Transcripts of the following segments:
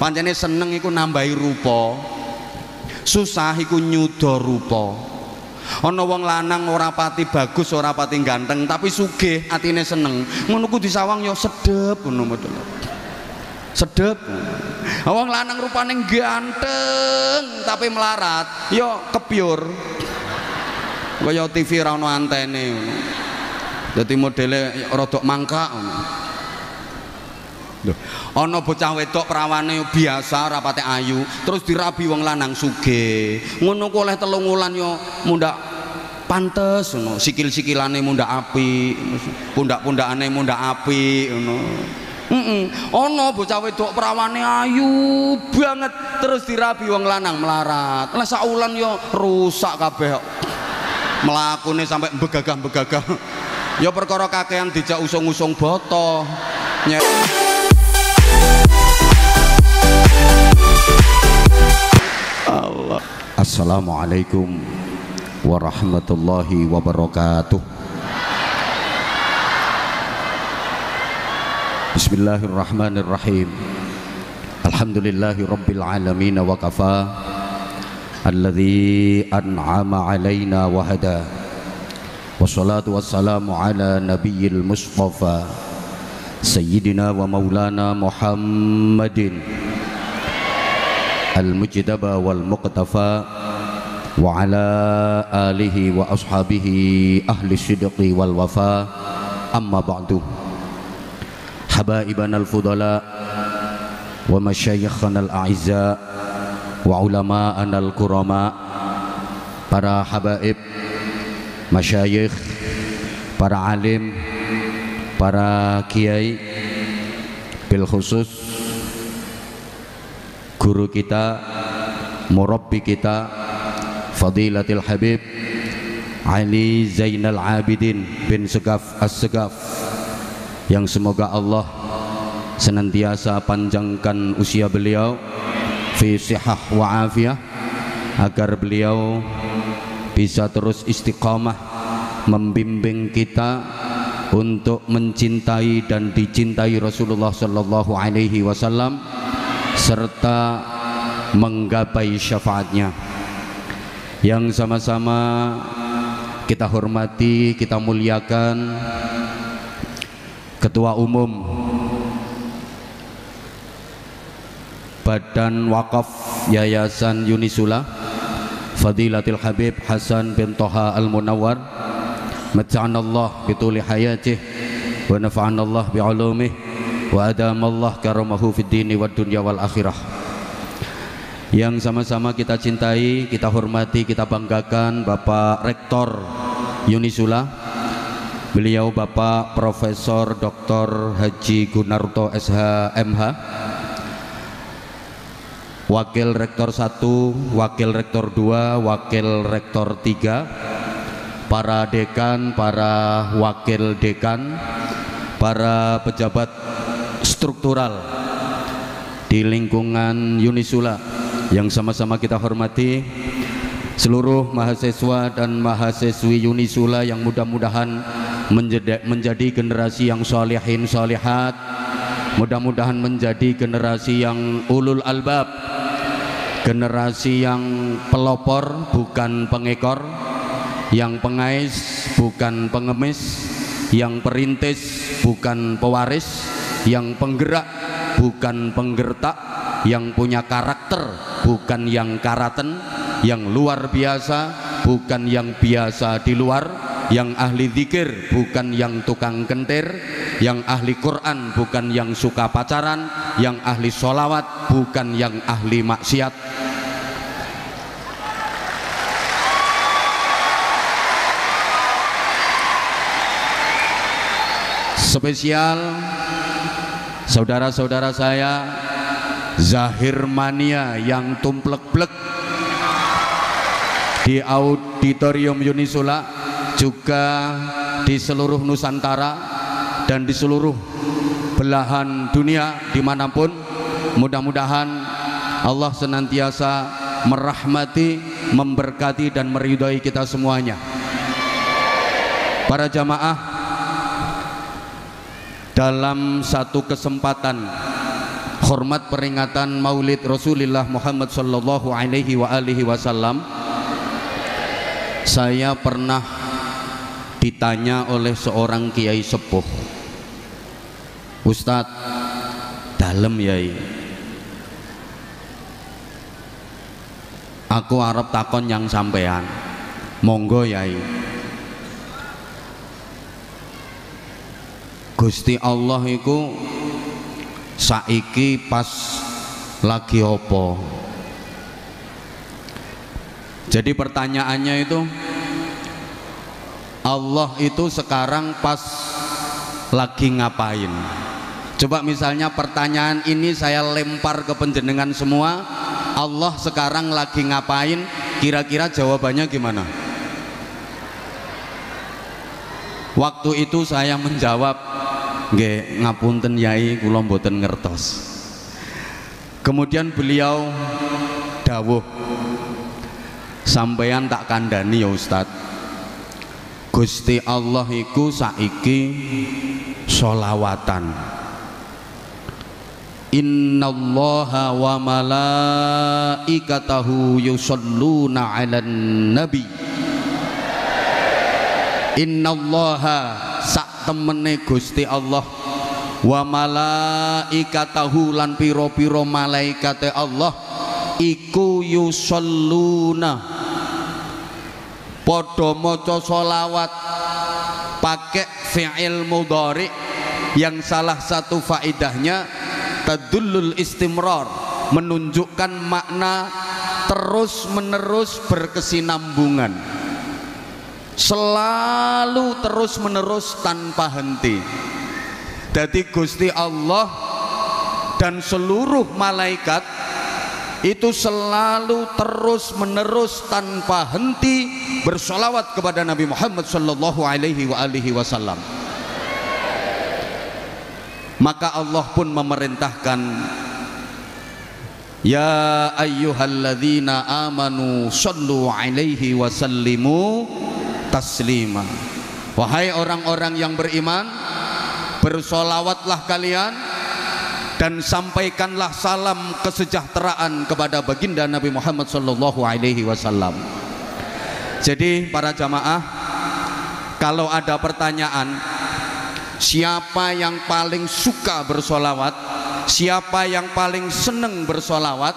pancene seneng iku nambahi rupa. Susah iku nyuda rupa. Ana wong lanang ora pati bagus ora pati ganteng tapi sugih atine seneng. Ngono ku disawang ya sedep ngono sedep. Wong lanang rupane ganteng tapi melarat ya kepiur. Kaya TV ra ono antene. Ngono dadi modele rodok mangka ana bocah wedok perawane biasa rapate ayu, terus dirabi wong lanang sugih. Ngono ku oleh telung wulan yo mundak pantes ngono, sikil-sikilane mundak api, pundak-pundakane mundak api ngono. Heeh. Ana bocah wedok perawane ayu banget terus dirabi wong lanang melarat. Lah sak wulan yo rusak kabeh. Mlakune sampai begagah-begagah. Ya perkara kakean dijak usung-usung boto. Assalamualaikum warahmatullahi wabarakatuh. Bismillahirrahmanirrahim. Alhamdulillahi rabbil alamin wa kafa alladhi an'ama alaina wa hada. Wassalatu wassalamu ala nabiyil mustafa sayyidina wa maulana Muhammadin المجتبى والمقتفى وعلى آله وأصحابه أهل الصدق والوفاء أما بعد حبائبنا الفضلاء ومشايخنا الأعزاء وعلماءنا الكرماء para habaib masyayikh para alim para kiai bil khusus guru kita murabbi kita Fadilatul Habib Ali Zainal Abidin bin Segaf As-Segaf yang semoga Allah senantiasa panjangkan usia beliau fi sihah wa afiyah agar beliau bisa terus istiqamah membimbing kita untuk mencintai dan dicintai Rasulullah sallallahu alaihi wasallam serta menggapai syafaatnya. Yang sama-sama kita hormati, kita muliakan Ketua Umum Badan Wakaf Yayasan Yunisula Fadilatul Habib Hasan bin Toha Al-Munawwar Mata'anallah bituli hayatih wa nafa'anallah bi'ulumih wa adamallah karamahu fid dini wad dunya akhirah yang sama-sama kita cintai, kita hormati, kita banggakan Bapak Rektor Yunisula beliau Bapak Profesor Dr. Haji Gunarto SHMH Wakil Rektor 1, Wakil Rektor 2, Wakil Rektor 3 para dekan, para wakil dekan para pejabat struktural di lingkungan Yunisula yang sama-sama kita hormati seluruh mahasiswa dan mahasiswi Yunisula yang mudah-mudahan menjadi, menjadi generasi yang solehin solehat mudah-mudahan menjadi generasi yang ulul albab generasi yang pelopor bukan pengekor yang pengais bukan pengemis yang perintis bukan pewaris yang penggerak bukan penggertak yang punya karakter bukan yang karaten yang luar biasa bukan yang biasa di luar yang ahli zikir bukan yang tukang kentir yang ahli Quran bukan yang suka pacaran yang ahli solawat bukan yang ahli maksiat. Spesial saudara-saudara saya Zahir Mania yang tumplek-plek di auditorium Yunisula juga di seluruh Nusantara dan di seluruh belahan dunia di mana pun. Mudah-mudahan Allah senantiasa merahmati memberkati dan meridhoi kita semuanya. Para jamaah dalam satu kesempatan hormat peringatan Maulid Rasulullah Muhammad sallallahu alaihi wa wasallam saya pernah ditanya oleh seorang kiai sepuh Ustadz dalam yai. Aku Arab takon yang sampean. Monggo yai Gusti Allah itu saiki pas lagi opo jadi pertanyaannya itu Allah itu sekarang pas lagi ngapain? Coba misalnya pertanyaan ini saya lempar ke penjenengan semua Allah sekarang lagi ngapain? Kira-kira jawabannya gimana? Waktu itu saya menjawab nggih ngapunten yai kula mboten ngertos. Kemudian beliau dawuh sampeyan tak kandani ya Ustad. Gusti Allah iku saiki solawatan Innallaha wa malaikatahu yusalluna 'alan nabi. Innallaha temene Gusti Allah. Wa malaikatahu lan piro-piro malaikate Allah iku yusalluna. Padha maca selawat pakai fi'il mudhari yang salah satu faidahnya tadullul istimrar menunjukkan makna terus menerus berkesinambungan selalu terus menerus tanpa henti. Jadi Gusti Allah dan seluruh malaikat itu selalu terus menerus tanpa henti bersolawat kepada Nabi Muhammad Sallallahu Alaihi Wasallam. Maka Allah pun memerintahkan Ya ayyuhalladzina amanu sallu alaihi wasallimu taslima. Wahai orang-orang yang beriman bersolawatlah kalian dan sampaikanlah salam kesejahteraan kepada baginda Nabi Muhammad sallallahu alaihi wasallam. Jadi para jamaah kalau ada pertanyaan siapa yang paling suka bersolawat siapa yang paling senang bersolawat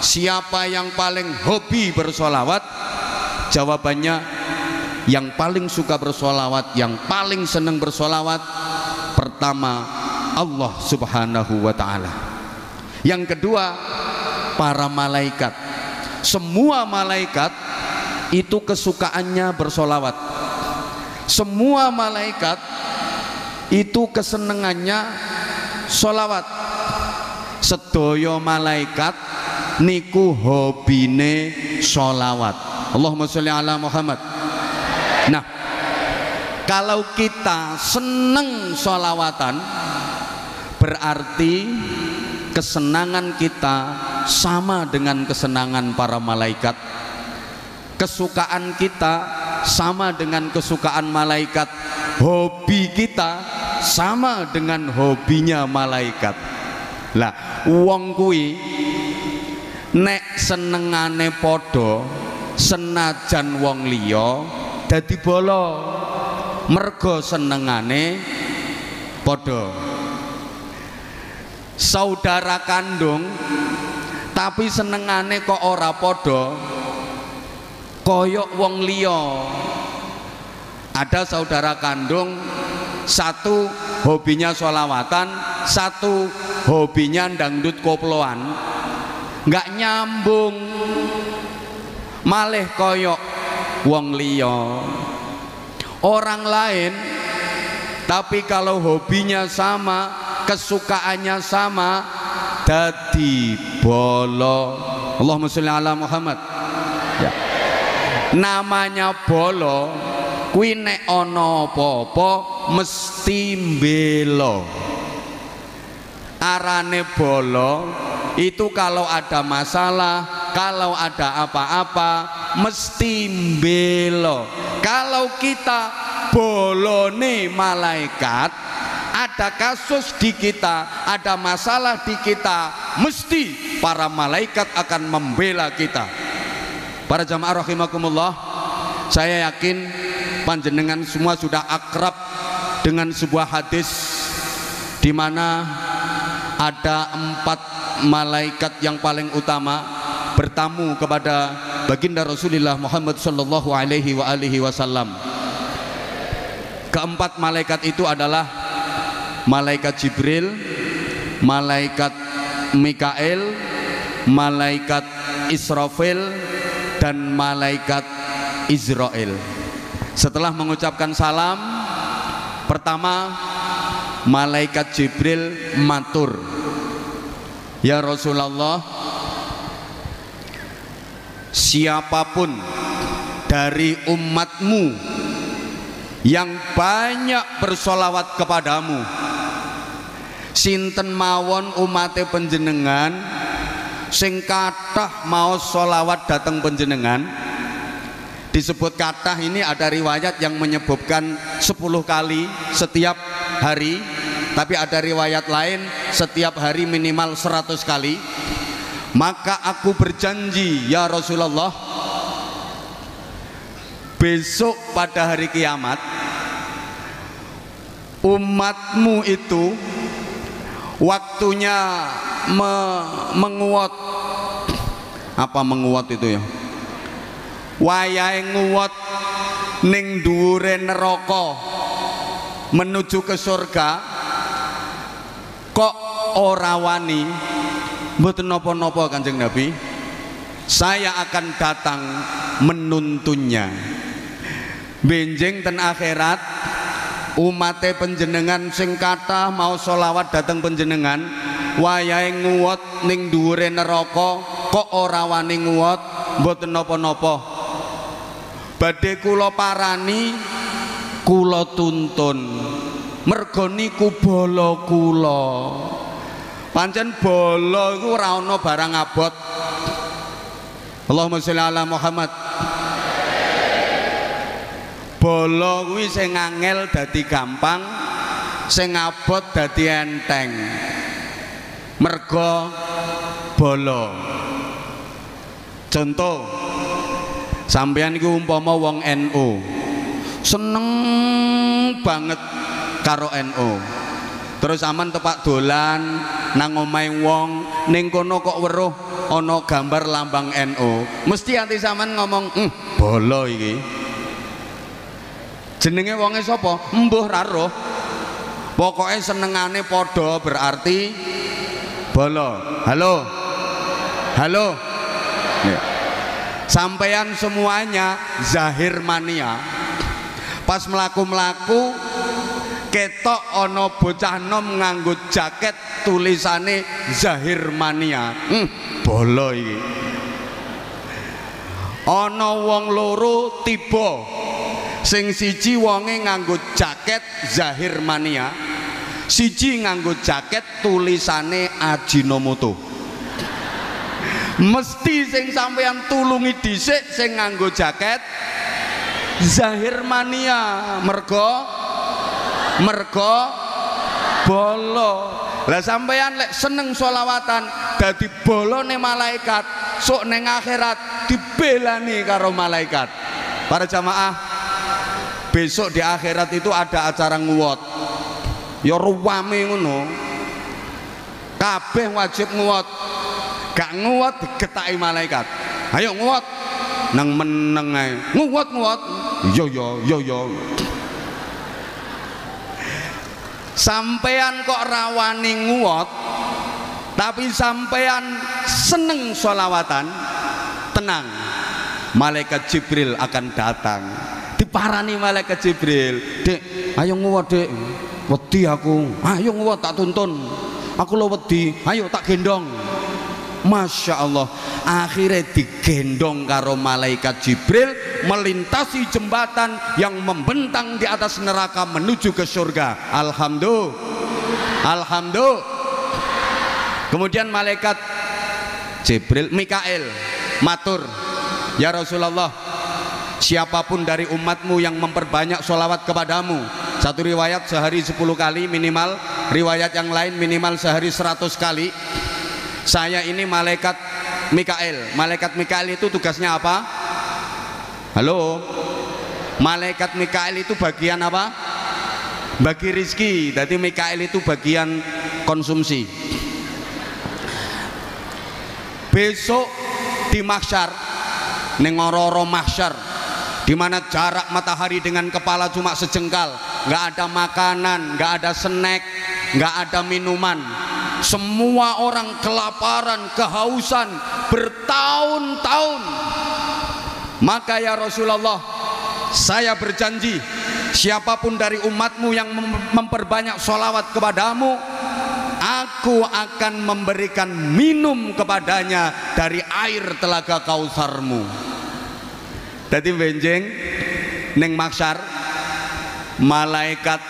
siapa yang paling hobi bersolawat? Jawabannya yang paling suka bersolawat yang paling senang bersolawat pertama Allah subhanahu wa ta'ala. Yang kedua para malaikat. Semua malaikat itu kesukaannya bersolawat. Semua malaikat itu kesenangannya solawat. Sedoyo malaikat niku hobine solawat. Allahumma sholli ala Muhammad Nah, kalau kita seneng sholawatan, berarti kesenangan kita sama dengan kesenangan para malaikat. Kesukaan kita sama dengan kesukaan malaikat. Hobi kita sama dengan hobinya malaikat. Lah, wong kui nek senengane podo senajan wong liya dadi bolo mergo senengane podo saudara kandung tapi senengane kok ora podo koyok wong liya. Ada saudara kandung satu hobinya sholawatan satu hobinya dangdut koploan. Nggak nyambung. Malih koyok wong liya. Orang lain tapi kalau hobinya sama kesukaannya sama dadi bolo Allahumma sholli ala Muhammad. Ya. namanya bolo kuwi nek ana apa-apa mesti mbelo arane bolo itu kalau ada masalah kalau ada apa-apa mesti mbelo. Kalau kita bolone malaikat ada kasus di kita ada masalah di kita mesti para malaikat akan membela kita. Para jamaah rahimakumullah saya yakin panjenengan semua sudah akrab dengan sebuah hadis di mana ada empat malaikat yang paling utama bertamu kepada baginda Rasulullah Muhammad sallallahu alaihi wa alihi wasallam. Keempat malaikat itu adalah malaikat Jibril, malaikat Mikael, malaikat Israfil dan malaikat Israel. Setelah mengucapkan salam, pertama malaikat Jibril matur Ya Rasulullah siapa pun dari umatmu yang banyak bersolawat kepadamu sinten mawon umate penjenengan sing kathah mau solawat datang penjenengan disebut kathah ini ada riwayat yang menyebutkan 10 kali setiap hari tapi ada riwayat lain setiap hari minimal 100 kali maka aku berjanji ya Rasulullah besok pada hari kiamat umatmu itu waktunya me menguat. Apa menguat itu ya? Wayahe nguwat ning dhuwure neraka menuju ke surga. Kok ora wani mboten napa-napa Kanjeng Nabi. Saya akan datang menuntunnya. Benjing ten akhirat umate penjenengan sing kata mau solawat datang penjenengan wayahe nguwat ning dhuwure neraka kok ora wani nguwat mboten napa-napa. Badhe kula parani kula tuntun. Mergo niku bala pancen bala iku ora barang abot. Allahumma sholli ala Muhammad. Bala kuwi sing angel dadi gampang sing abot dadi enteng. Mergo bala contoh sampean iku umpama wong NU seneng banget karo NU terus aman tepak dolan nang omahe wong ning kono kok weruh ana gambar lambang NU mesti ati sampean ngomong hm bolo iki. Jenenge wonge sapa? Embuh ra roh. Pokoke senengane padha berarti bolo halo? Halo? Ya. Sampean semuanya zahir mania. Pas melaku-melaku ketok ono bocah nom nganggo jaket tulisane zahir mania hmm, bolo iki. Wong loro tiba. Sing siji wonge nganggo jaket zahir mania siji nganggo jaket tulisane Ajinomoto. Mesti sing sampeyan tulungi dhisik sing nganggo jaket zahir mania mergo mergo bolo. Lah sampeyan lek seneng solawatan dadi bolone malaikat. Sok neng akhirat dibelani karo malaikat. Para jamaah besok di akhirat itu ada acara nguwot. Ya ruwame ngono. Kabeh wajib nguwot. Gak nguat digetaki malaikat. Ayo nguat nang meneng ae. Nguat nguat yo yo yo yo sampean kok rawani nguat tapi sampean seneng solawatan tenang. Malaikat Jibril akan datang. Diparani malaikat Jibril dek ayo nguat dek wedi aku. Ayo nguat tak tuntun. Aku lo wedi. Ayo tak gendong Masya Allah akhirnya digendong karo malaikat Jibril melintasi jembatan yang membentang di atas neraka menuju ke surga. Alhamdulillah. Alhamdulillah. Kemudian malaikat Jibril Mikael matur. Ya Rasulullah siapa pun dari umatmu yang memperbanyak sholawat kepadamu. Satu riwayat sehari 10 kali minimal. Riwayat yang lain minimal sehari 100 kali saya ini malaikat Mikael. Malaikat Mikael itu tugasnya apa? Halo? Malaikat Mikael itu bagian apa? Bagi rizki jadi Mikael itu bagian konsumsi. Besok di mahsyar nengororo mahsyar di mana jarak matahari dengan kepala cuma sejengkal nggak ada makanan nggak ada snack nggak ada minuman semua orang kelaparan kehausan bertahun-tahun. Maka ya Rasulullah saya berjanji siapa pun dari umatmu yang memperbanyak sholawat kepadamu aku akan memberikan minum kepadanya dari air telaga kausarmu. Jadi benjeng neng maksar malaikat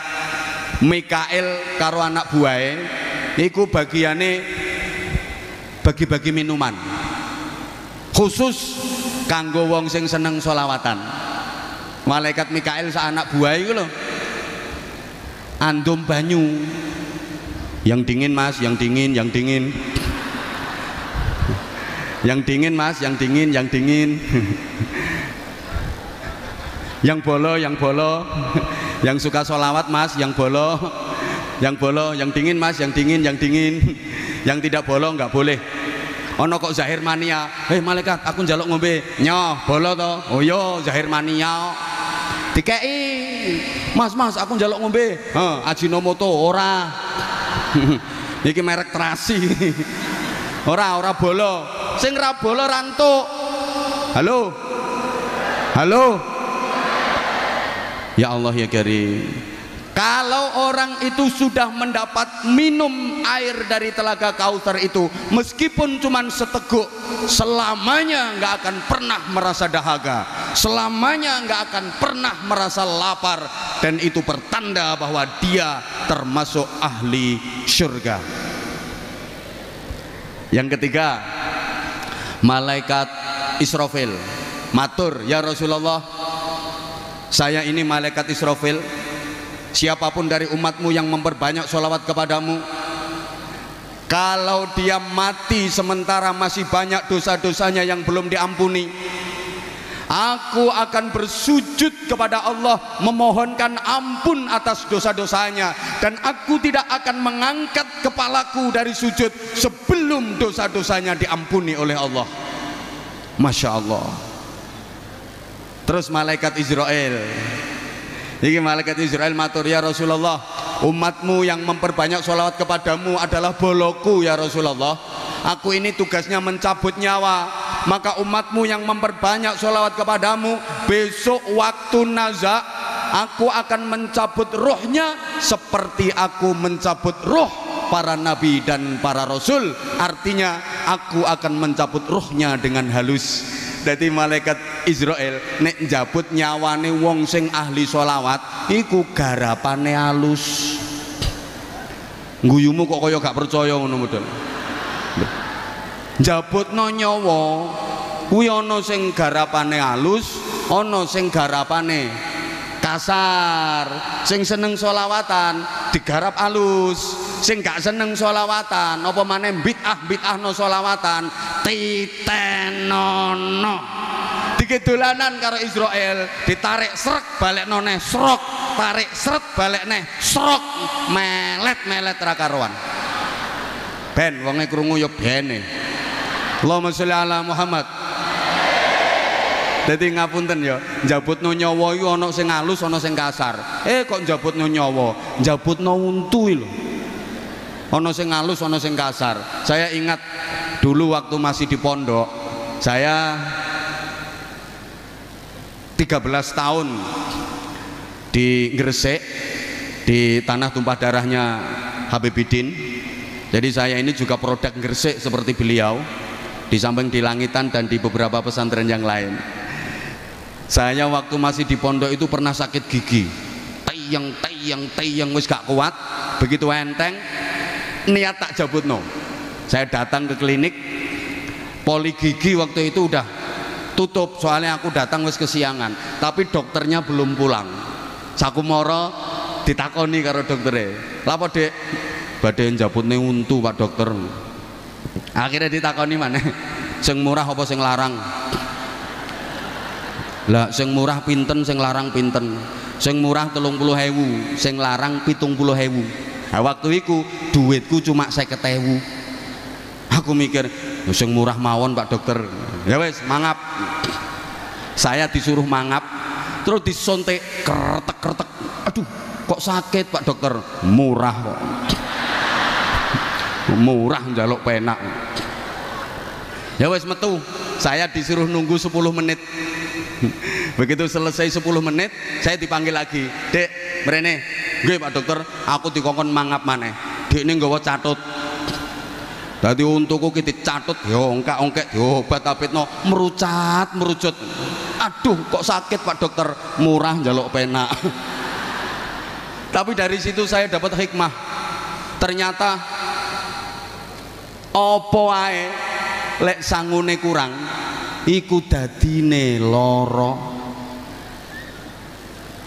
Mikael karo anak buahnya iku bagiane bagi-bagi minuman. Khusus kanggo wong sing seneng solawatan malaikat Mikael sa anak buah itu loh andum banyu. Yang dingin mas yang dingin yang dingin. Yang dingin mas yang dingin yang dingin. Yang bolo yang bolo. Yang suka solawat mas yang bolo yang bolo yang dingin mas yang dingin yang dingin. Yang tidak bolo nggak boleh. Ono kok zahir mania? Hei malaikat aku njaluk ngombe. Nyoh bolo to? Oh yo zahir mania. Dikei mas mas aku njaluk ngombe. Huh, ajinomoto ora. Iki merek terasi. Ora ora bolo. Sing ra bolo rantuk halo? Halo? Ya Allah ya Karim kalau orang itu sudah mendapat minum air dari telaga kautar itu meskipun cuma seteguk selamanya nggak akan pernah merasa dahaga. Selamanya nggak akan pernah merasa lapar. Dan itu pertanda bahwa dia termasuk ahli surga yang ketiga malaikat Israfil. Matur ya Rasulullah saya ini malaikat Israfil siapa pun dari umatmu yang memperbanyak sholawat kepadamu kalau dia mati sementara masih banyak dosa-dosanya yang belum diampuni aku akan bersujud kepada Allah memohonkan ampun atas dosa-dosanya dan aku tidak akan mengangkat kepalaku dari sujud sebelum dosa-dosanya diampuni oleh Allah. Masya Allah. Terus malaikat Israel ini malaikat Israel matur ya Rasulullah umatmu yang memperbanyak sholawat kepadamu adalah boloku ya Rasulullah. Aku ini tugasnya mencabut nyawa. Maka umatmu yang memperbanyak sholawat kepadamu besok waktu nazak aku akan mencabut rohnya seperti aku mencabut roh para nabi dan para rasul. Artinya aku akan mencabut rohnya dengan halus jadi malaikat Israel nek njabut nyawane wong sing ahli solawat iku garapane alus. Guyumu kok kaya gak percaya ngono model njabutno nyawa kuwi ana sing garapane alus ana sing garapane kasar sing seneng solawatan digarap alus. Sing gak seneng solawatan apa maneh bid'ah bid'ah no solawatan titenono. Digedolanan karo Israel ditarik serak balik none serok tarik seret balik neh serok melet melet rakaruan ben wonge krungu yo bene. Allahumma sholli ala Muhammad Dadi ngapunten ya, njabutno nyawa iku ana sing halus ana sing kasar. Eh kok njabutno nyawa, njabutno untu lho. Ana sing halus ana sing kasar. Saya ingat dulu waktu masih di pondok, saya 13 tahun di Gresik di tanah tumpah darahnya Habibidin. Jadi saya ini juga produk Gresik seperti beliau di samping di Langitan dan di beberapa pesantren yang lain saya waktu masih di pondok itu pernah sakit gigi. Tayang tayang tayang wis gak kuat. Begitu enteng niat tak jabut no saya datang ke klinik poli gigi waktu itu udah tutup soalnya aku datang wis kesiangan. Tapi dokternya belum pulang. Saku moro ditakoni karo doktere. Lapo dek badhe njabutne untu Pak dokter. Akhirnya ditakoni mana sing murah apa sing larang lah sing murah pinten sing larang pinten? Sing murah telung puluh hewu sing larang pitung puluh hewu nah, waktu itu duitku cuma seket hewu aku mikir sing murah mawon pak dokter. Ya wes mangap. Saya disuruh mangap terus disontek kertek kertek aduh kok sakit pak dokter? Murah kok. Murah jaluk penak. Ya wes metu. Saya disuruh nunggu 10 menit begitu selesai 10 menit saya dipanggil lagi. Dek merene gue pak dokter aku dikongkon mangap mana dek ini gak catut. Tadi untukku kita catut ya ongkak ongkek diobat tapi no merucat merucut. Aduh kok sakit pak dokter? Murah jaluk penak. Tapi dari situ saya dapat hikmah. Ternyata opo ae lek sangune kurang iku dadine loro.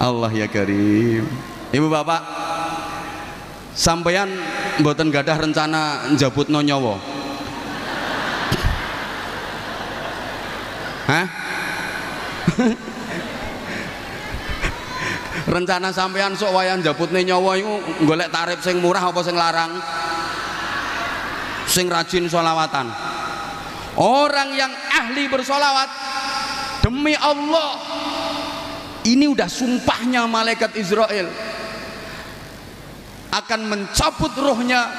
Allah ya karim. Ibu bapak sampeyan mboten gadah rencana njabut nyawa? Hah? rencana sampeyan sok wayang njabutne nyawa iku golek tarif sing murah apa sing larang? Sing rajin sholawatan orang yang ahli bersolawat demi Allah ini udah sumpahnya malaikat Israel. Akan mencabut rohnya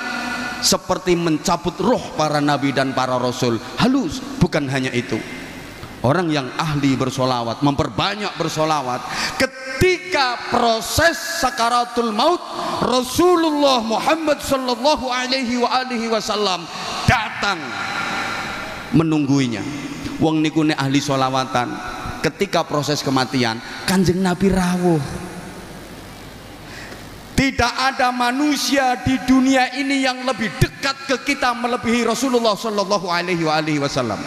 seperti mencabut roh para nabi dan para rasul. Halus bukan hanya itu. Orang yang ahli bersolawat memperbanyak bersolawat ketika proses sakaratul maut Rasulullah Muhammad sallallahu alaihi wasallam datang menungguinya wong niku ne ahli solawatan ketika proses kematian kanjeng Nabi rawuh tidak ada manusia di dunia ini yang lebih dekat ke kita melebihi Rasulullah Shallallahu Alaihi Wasallam.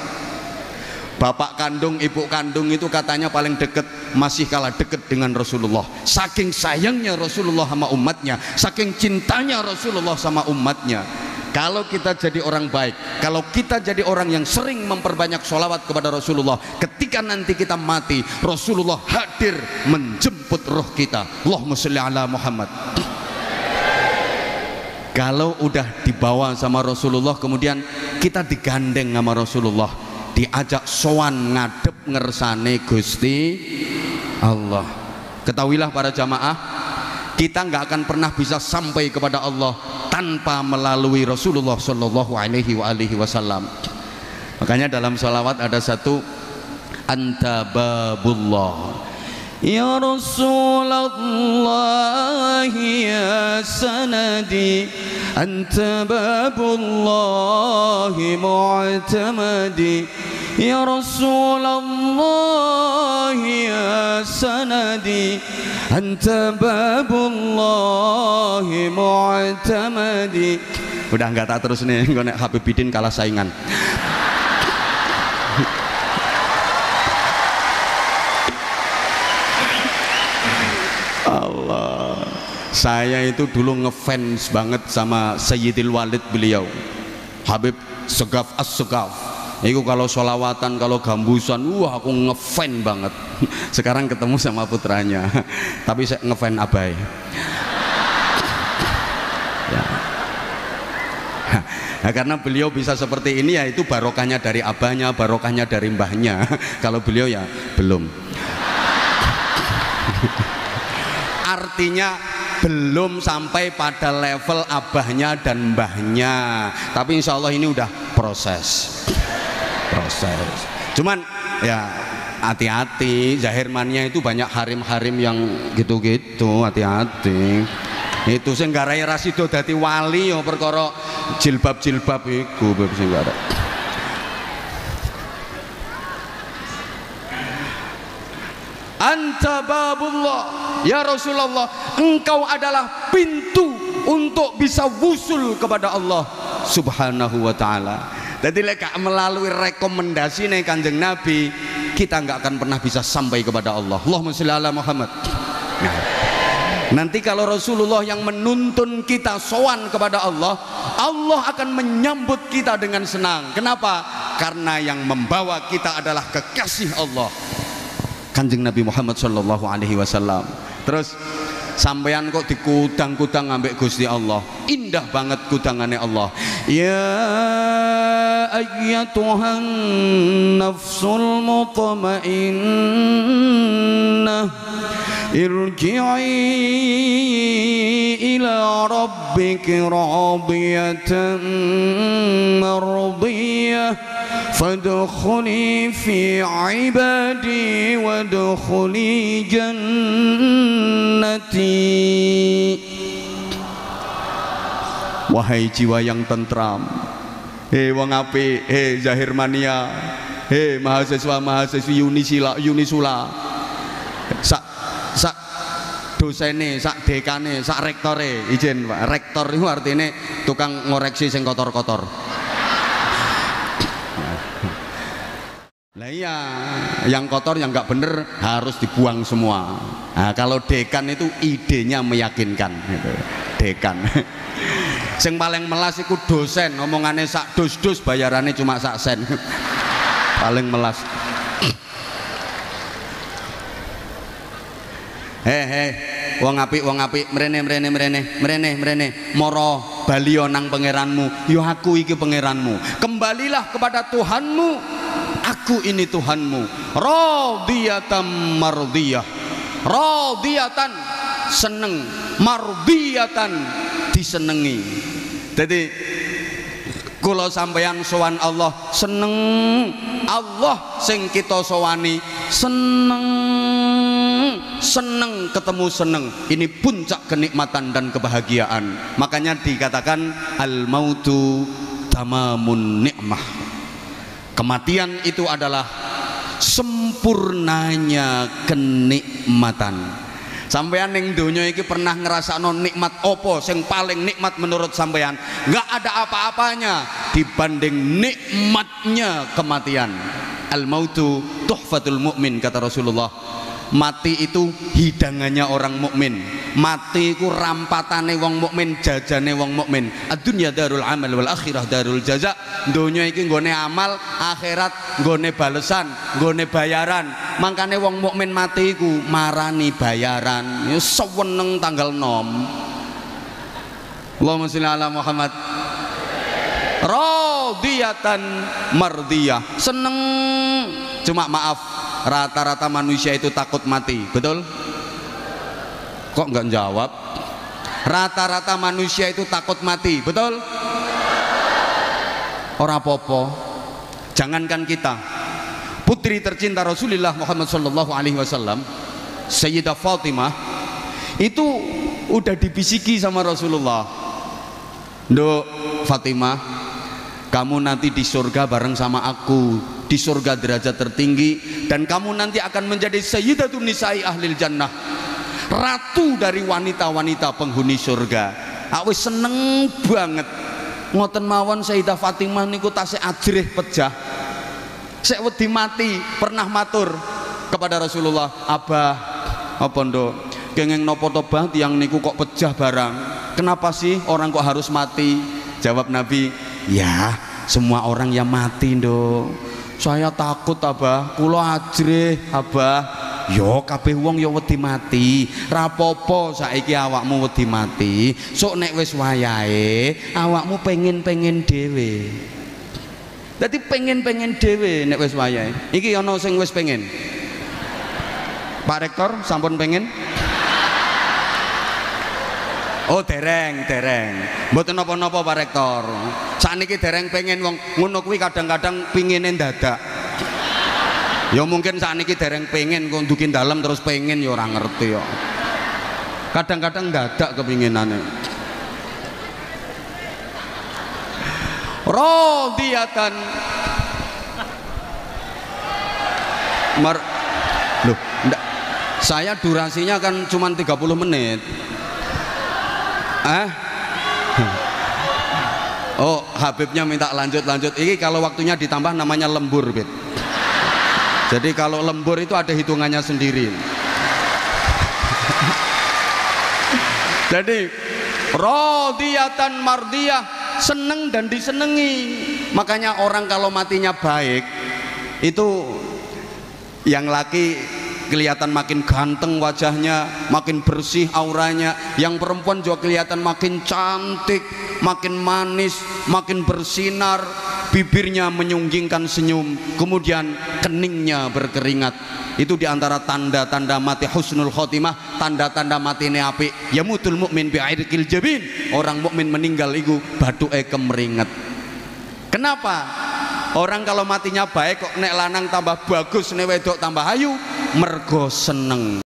Bapak kandung, ibu kandung itu katanya paling dekat masih kalah dekat dengan Rasulullah. Saking sayangnya Rasulullah sama umatnya, saking cintanya Rasulullah sama umatnya. Kalau kita jadi orang baik, kalau kita jadi orang yang sering memperbanyak sholawat kepada Rasulullah, ketika nanti kita mati, Rasulullah hadir menjemput roh kita. Allahumma sholli ala Muhammad. Kalau udah dibawa sama Rasulullah, kemudian kita digandeng sama Rasulullah, diajak sowan ngadep ngersane Gusti Allah. Ketahuilah para jamaah, kita nggak akan pernah bisa sampai kepada Allah tanpa melalui Rasulullah Shallallahu Alaihi Wasallam. Makanya dalam salawat ada satu anta babullah. Ya Rasulullah ya sanadi. Anta babullah mu'tamadi Ya Rasulullah ya sanadi Anta babullah mu'tamadi. Udah enggak tak terus nih, gue Habib Bidin kalah saingan. Allah. Saya itu dulu ngefans banget sama Sayyidil Walid beliau. Habib Segaf As Itu kalau sholawatan kalau gambusan wah aku ngefan banget. Sekarang ketemu sama putranya. Tapi saya ngefan abai. Ya. Nah, karena beliau bisa seperti ini ya itu barokahnya dari abahnya, barokahnya dari mbahnya. Kalau beliau ya belum. Artinya belum sampai pada level abahnya dan mbahnya. Tapi insya Allah ini udah proses proses. Cuman ya hati-hati. Zahirmannya itu banyak harim-harim yang gitu-gitu hati-hati. Itu senggarai rasido dati wali yang perkara jilbab-jilbab itu senggarai anta babullah ya Rasulullah engkau adalah pintu untuk bisa wusul kepada Allah subhanahu wa ta'ala jadi leka melalui rekomendasi nih kanjeng Nabi kita nggak akan pernah bisa sampai kepada Allah Allahumma sholli ala Muhammad nah. Nanti kalau Rasulullah yang menuntun kita sowan kepada Allah, Allah akan menyambut kita dengan senang. Kenapa? Karena yang membawa kita adalah kekasih Allah. Kanjeng Nabi Muhammad Shallallahu Alaihi Wasallam. Terus sampean kok dikudang-kudang ambek Gusti Allah indah banget kudangannya Allah ya أيتها النفس المطمئنة ارجعي إلى ربك راضية مرضية فادخلي في عبادي وادخلي جنتي. Wahai jiwa yang tentram. Hei wong api Hei Zahir Mania Hei mahasiswa-mahasiswi Unisila Unisula Sak sak dosene, sak dekane, sak rektore izin Pak rektor itu artinya tukang ngoreksi sing kotor-kotor Lah iya, yang kotor yang nggak bener harus dibuang semua. Nah, kalau dekan itu idenya meyakinkan, gitu. dekan. Sing paling melas itu dosen, ngomongannya sak dos-dos, bayarannya cuma sak sen. paling melas. Hehe, wong apik wong apik. Mrene mrene mrene. Mrene mrene. Moro balio nang pangeranmu. Yo aku iki pangeranmu. Kembalilah kepada Tuhanmu. Aku ini Tuhanmu. Radiyatan mardiyah. Radiyatan seneng. Mardiyatan disenengi. Jadi kula sampeyan sowan Allah seneng. Allah sing kita sowani seneng. Seneng ketemu seneng. Ini puncak kenikmatan dan kebahagiaan. Makanya dikatakan al mautu tamamun nikmah kematian itu adalah sempurnanya kenikmatan sampean ning donya iki pernah ngerasakno nikmat opo sing paling nikmat menurut sampean nggak ada apa-apanya dibanding nikmatnya kematian. Al mautu tuhfatul mu'min kata Rasulullah mati itu hidangannya orang mukmin. Mati itu rampatane wong mukmin jajane wong mukmin. Adunya darul amal wal akhirah darul jaza. Dunia iki nggone amal akhirat nggone balesan nggone bayaran. Makanya wong mukmin mati iku marani bayaran. Ya seweneng tanggal nom Allahumma sholli ala Muhammad. Radiyatan mardiyah. Seneng. Cuma maaf rata-rata manusia itu takut mati. Betul? Kok nggak jawab? Rata-rata manusia itu takut mati. Betul? Orang popo jangankan kita. Putri tercinta Rasulullah Muhammad Sallallahu Alaihi Wasallam Sayyidah Fatimah itu udah dibisiki sama Rasulullah. Nduk Fatimah kamu nanti di surga bareng sama aku di surga derajat tertinggi dan kamu nanti akan menjadi sayyidatun nisa'i ahlil jannah ratu dari wanita-wanita penghuni surga. Aku seneng banget. Ngoten mawon Sayyidah Fatimah niku tasih ajrih pejah. Sek wedi mati pernah matur kepada Rasulullah Abah apa nduk? Kengeng nopo toba tiang niku kok pejah barang? Kenapa sih orang kok harus mati? Jawab Nabi ya semua orang yang mati nduk saya takut abah. Kula ajrih abah. Yo kabeh wong yo wedi mati. Rapopo saiki awakmu wedi mati. Sok nek wis wayahe awakmu pengen-pengen dhewe. Dadi pengen-pengen dhewe nek wis wayahe. Iki ana sing wis pengen Pak Rektor sampun pengen Oh dereng, dereng. Mboten napa-napa Pak Rektor. Sakniki dereng pengen wong ngono kuwi kadang-kadang pingine dadak. Ya mungkin sakniki dereng pengen kok dalam terus pengen ya ora ngerti ya. Kadang-kadang dadak kepinginane. Radiyatan Mar Loh, enggak. Saya durasinya kan cuma 30 menit. Eh? Oh, Habibnya minta lanjut-lanjut. Ini kalau waktunya ditambah namanya lembur, Bit. Jadi kalau lembur itu ada hitungannya sendiri. jadi rodiyatan mardiyah seneng dan disenengi makanya orang kalau matinya baik itu yang laki kelihatan makin ganteng wajahnya makin bersih auranya. Yang perempuan juga kelihatan makin cantik makin manis makin bersinar. Bibirnya menyunggingkan senyum kemudian keningnya berkeringat. Itu di antara tanda-tanda mati husnul khotimah tanda-tanda mati ini api ya mutul mukmin bi'airikil jabin. Orang mukmin meninggal itu batu kemeringat. Kenapa? Orang kalau matinya baik kok nek lanang tambah bagus nek wedok tambah ayu mergo seneng